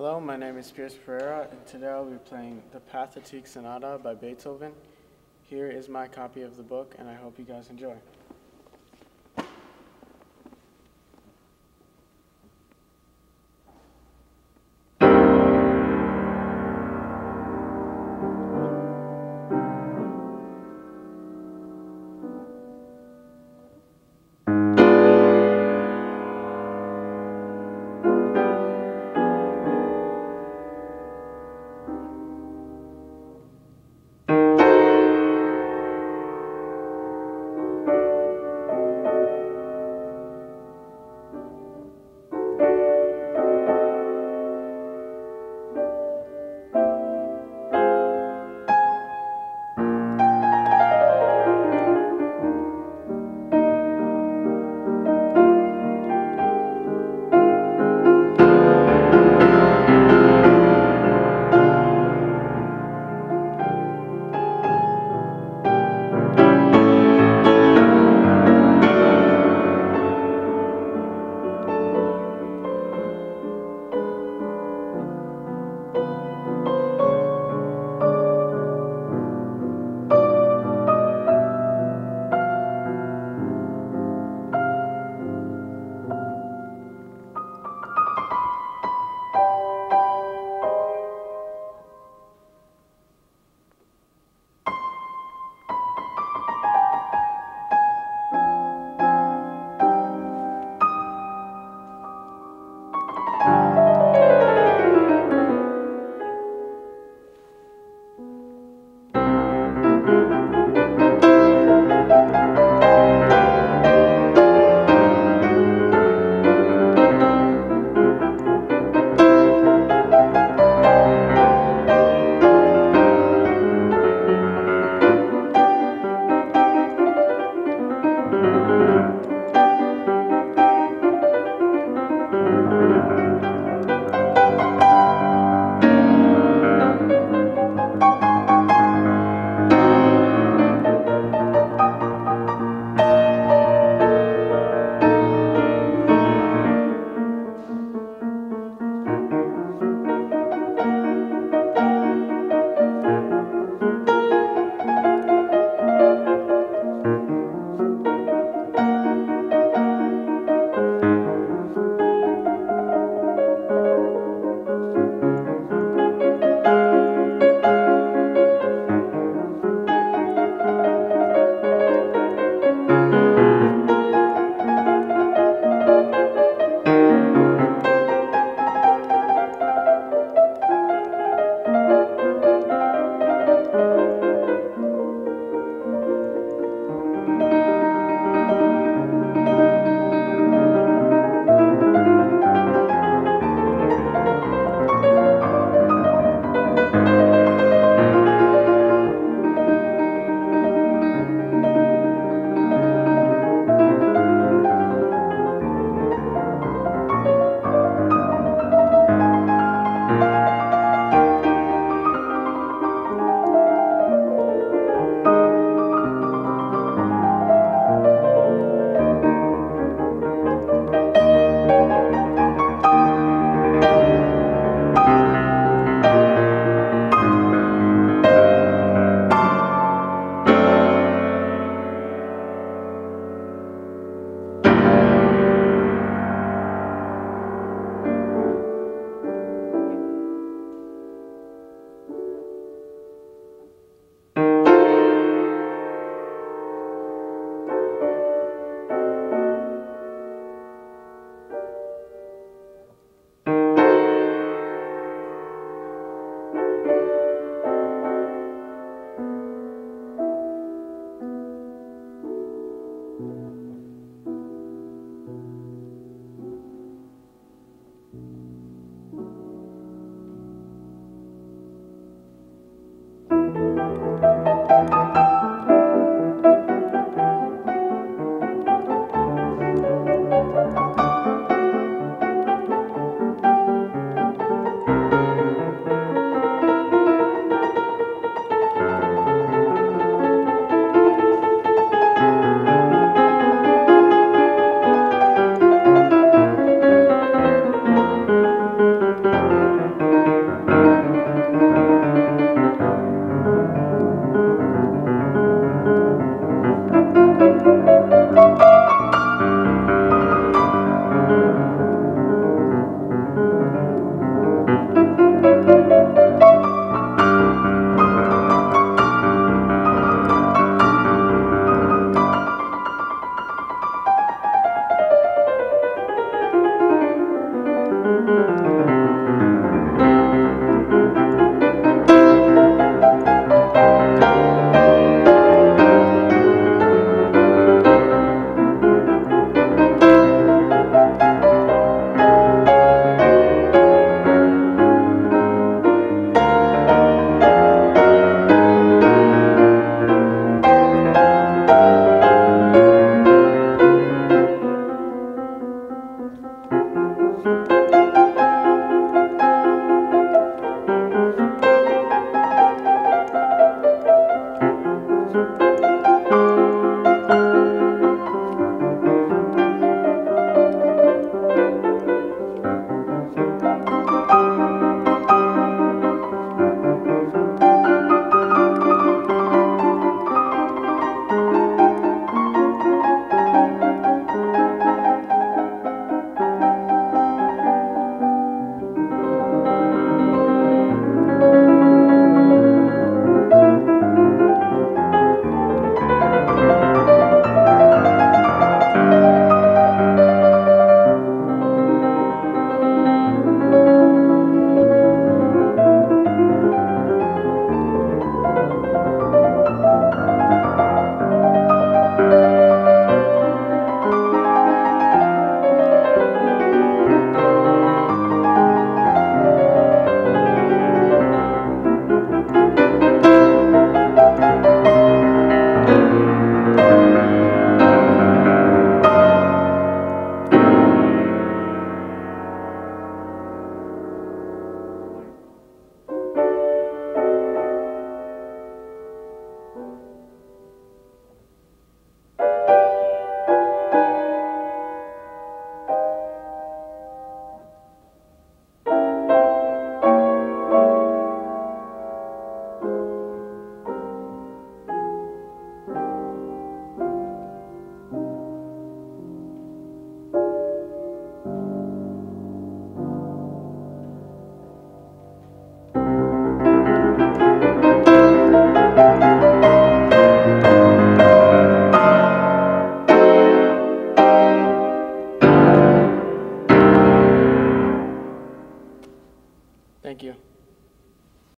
Hello, my name is Pierce Pereira, and today I'll be playing the Pathetique Sonata by Beethoven. Here is my copy of the book, and I hope you guys enjoy.